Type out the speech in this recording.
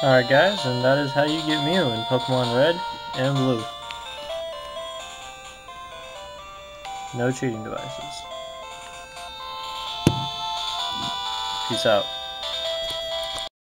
Alright guys, and that is how you get Mew in Pokemon Red and Blue. No cheating devices. Peace out.